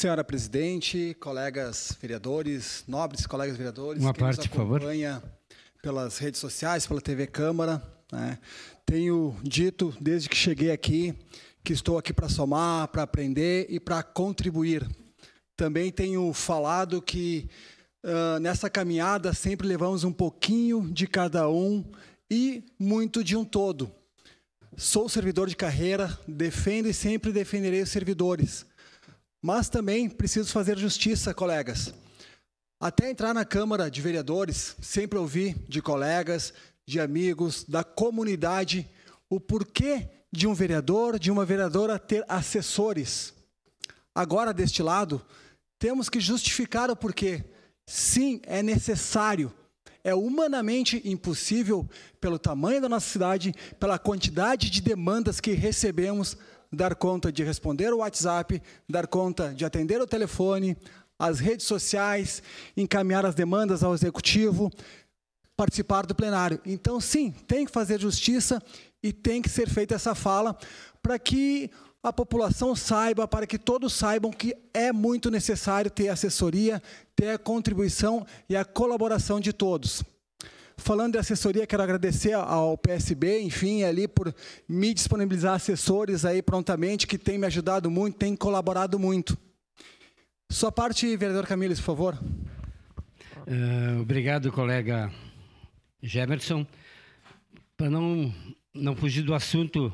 Senhora presidente, colegas vereadores, nobres colegas vereadores, uma parte, por favor. pelas redes sociais, pela TV Câmara, né? tenho dito desde que cheguei aqui que estou aqui para somar, para aprender e para contribuir. Também tenho falado que uh, nessa caminhada sempre levamos um pouquinho de cada um e muito de um todo. Sou servidor de carreira, defendo e sempre defenderei os servidores. Mas também preciso fazer justiça, colegas. Até entrar na Câmara de Vereadores, sempre ouvi de colegas, de amigos, da comunidade, o porquê de um vereador, de uma vereadora ter assessores. Agora, deste lado, temos que justificar o porquê. Sim, é necessário. É humanamente impossível, pelo tamanho da nossa cidade, pela quantidade de demandas que recebemos, dar conta de responder o WhatsApp, dar conta de atender o telefone, as redes sociais, encaminhar as demandas ao executivo, participar do plenário. Então, sim, tem que fazer justiça e tem que ser feita essa fala para que a população saiba, para que todos saibam que é muito necessário ter assessoria, ter a contribuição e a colaboração de todos. Falando de assessoria, quero agradecer ao PSB, enfim, ali por me disponibilizar assessores aí prontamente, que tem me ajudado muito, tem colaborado muito. Sua parte, vereador Camilo, por favor. Uh, obrigado, colega Gemerson. Para não, não fugir do assunto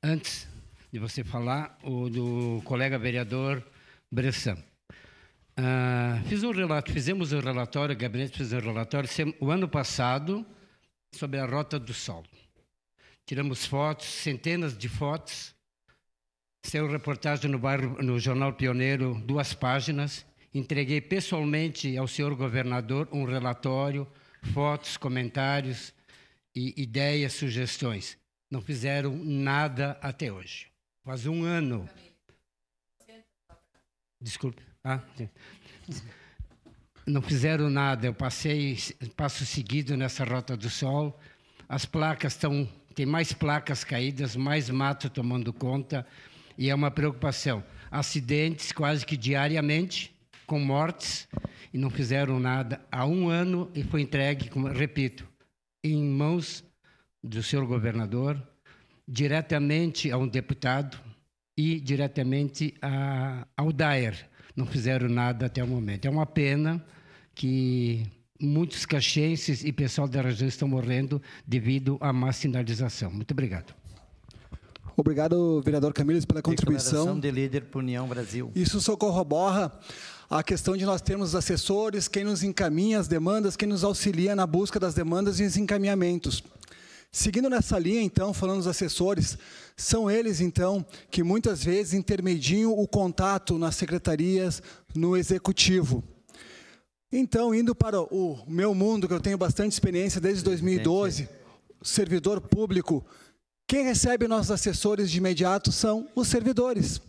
antes de você falar, o do colega vereador Bressan. Uh, fiz um relato, fizemos um relatório, o gabinete fez um relatório o ano passado sobre a Rota do Sol. Tiramos fotos, centenas de fotos. Saiu reportagem no, bairro, no Jornal Pioneiro, duas páginas. Entreguei pessoalmente ao senhor governador um relatório, fotos, comentários, e ideias, sugestões. Não fizeram nada até hoje. Faz um ano. Desculpe. Ah, não fizeram nada. Eu passei, passo seguido nessa Rota do Sol. As placas estão, tem mais placas caídas, mais mato tomando conta, e é uma preocupação. Acidentes quase que diariamente, com mortes, e não fizeram nada há um ano e foi entregue, como, repito, em mãos do senhor governador, diretamente a um deputado e diretamente a, ao DAER, não fizeram nada até o momento. É uma pena que muitos caxenses e pessoal da região estão morrendo devido à má sinalização. Muito obrigado. Obrigado, vereador Camilo, pela contribuição. Declaração de líder para União Brasil. Isso só corrobora a questão de nós termos assessores, quem nos encaminha as demandas, quem nos auxilia na busca das demandas e os encaminhamentos. Seguindo nessa linha, então, falando dos assessores, são eles, então, que muitas vezes intermediam o contato nas secretarias, no executivo. Então, indo para o meu mundo, que eu tenho bastante experiência desde 2012, servidor público, quem recebe nossos assessores de imediato são os servidores.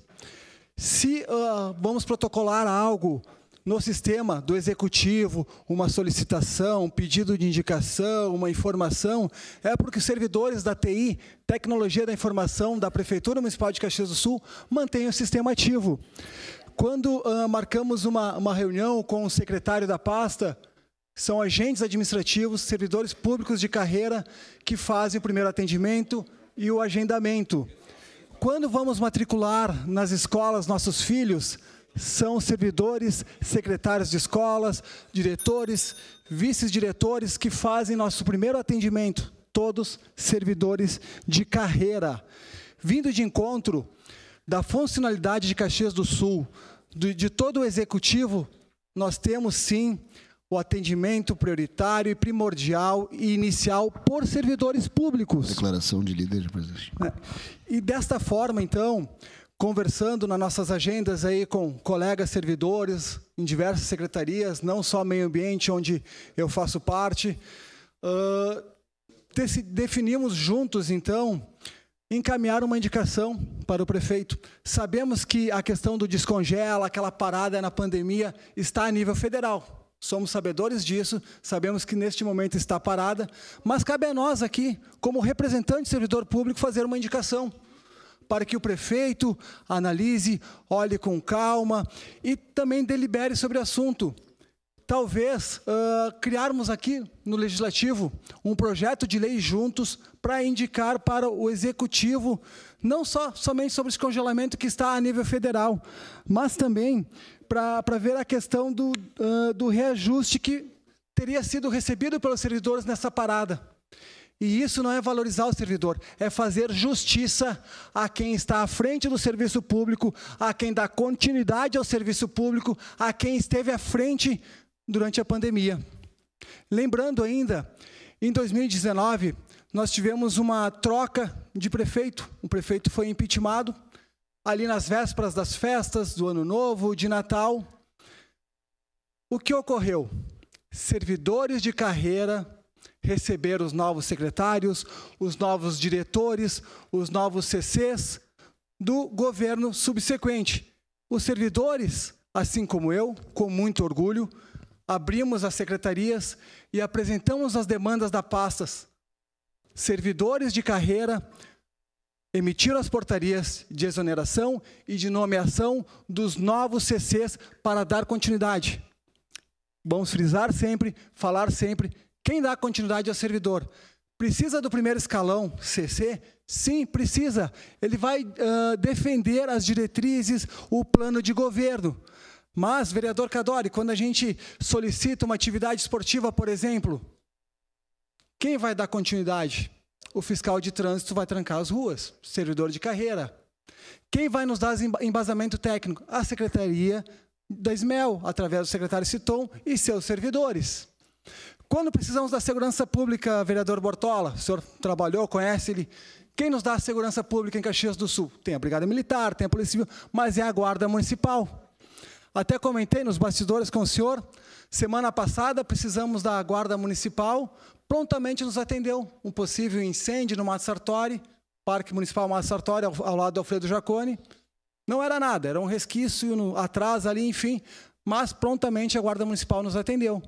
Se uh, vamos protocolar algo no sistema do executivo uma solicitação, um pedido de indicação, uma informação, é porque os servidores da TI, Tecnologia da Informação da Prefeitura Municipal de Caxias do Sul, mantêm o sistema ativo. Quando uh, marcamos uma, uma reunião com o secretário da pasta, são agentes administrativos, servidores públicos de carreira que fazem o primeiro atendimento e o agendamento. Quando vamos matricular nas escolas nossos filhos, são servidores, secretários de escolas, diretores, vice-diretores que fazem nosso primeiro atendimento, todos servidores de carreira. Vindo de encontro da funcionalidade de Caxias do Sul, de, de todo o executivo, nós temos sim o atendimento prioritário e primordial e inicial por servidores públicos. Declaração de líder, presidente. É. E desta forma, então, conversando nas nossas agendas aí com colegas servidores em diversas secretarias, não só meio ambiente, onde eu faço parte, uh, definimos juntos, então, encaminhar uma indicação para o prefeito. Sabemos que a questão do descongela, aquela parada na pandemia, está a nível federal. Somos sabedores disso, sabemos que neste momento está parada, mas cabe a nós aqui, como representante do servidor público, fazer uma indicação para que o prefeito analise, olhe com calma e também delibere sobre o assunto. Talvez uh, criarmos aqui no Legislativo um projeto de lei juntos para indicar para o Executivo, não só somente sobre esse congelamento que está a nível federal, mas também para ver a questão do, uh, do reajuste que teria sido recebido pelos servidores nessa parada. E isso não é valorizar o servidor, é fazer justiça a quem está à frente do serviço público, a quem dá continuidade ao serviço público, a quem esteve à frente durante a pandemia. Lembrando ainda, em 2019, nós tivemos uma troca de prefeito. O prefeito foi impeachmentado ali nas vésperas das festas, do Ano Novo, de Natal. O que ocorreu? Servidores de carreira receber os novos secretários, os novos diretores, os novos CCs do governo subsequente. Os servidores, assim como eu, com muito orgulho, abrimos as secretarias e apresentamos as demandas da pastas. Servidores de carreira emitiram as portarias de exoneração e de nomeação dos novos CCs para dar continuidade. Vamos frisar sempre, falar sempre quem dá continuidade ao servidor? Precisa do primeiro escalão, CC? Sim, precisa. Ele vai uh, defender as diretrizes, o plano de governo. Mas, vereador Cadori, quando a gente solicita uma atividade esportiva, por exemplo, quem vai dar continuidade? O fiscal de trânsito vai trancar as ruas, servidor de carreira. Quem vai nos dar embasamento técnico? A Secretaria da SMEL, através do secretário Citon e seus servidores. Quando precisamos da segurança pública, vereador Bortola, o senhor trabalhou, conhece ele. Quem nos dá a segurança pública em Caxias do Sul? Tem a Brigada Militar, tem a Polícia Civil, mas é a Guarda Municipal. Até comentei nos bastidores com o senhor, semana passada precisamos da Guarda Municipal, prontamente nos atendeu um possível incêndio no Mato Sartori, Parque Municipal Mato Sartori, ao, lado do Alfredo Jaconi. Não era nada, era um resquício atrás ali, enfim, mas prontamente a Guarda Municipal nos atendeu.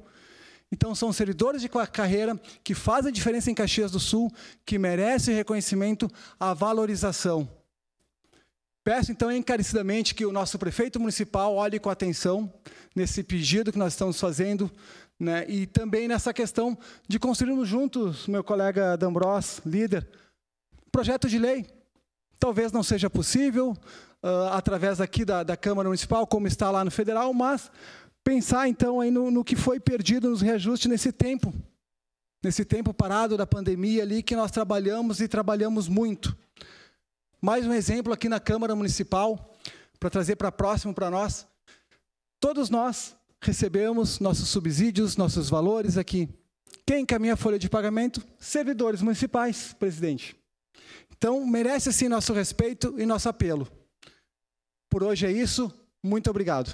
Então, são servidores de carreira que fazem diferença em Caxias do Sul, que merecem reconhecimento, a valorização. Peço, então, encarecidamente que o nosso prefeito municipal olhe com atenção nesse pedido que nós estamos fazendo, né, e também nessa questão de construirmos juntos, meu colega D'Ambros, líder, projeto de lei. Talvez não seja possível, uh, através aqui da, da Câmara Municipal, como está lá no federal, mas pensar então aí no, no que foi perdido nos reajustes nesse tempo, nesse tempo parado da pandemia ali que nós trabalhamos e trabalhamos muito. Mais um exemplo aqui na Câmara Municipal, para trazer para próximo para nós. Todos nós recebemos nossos subsídios, nossos valores aqui. Quem encaminha a folha de pagamento? Servidores municipais, presidente. Então, merece sim nosso respeito e nosso apelo. Por hoje é isso. Muito obrigado.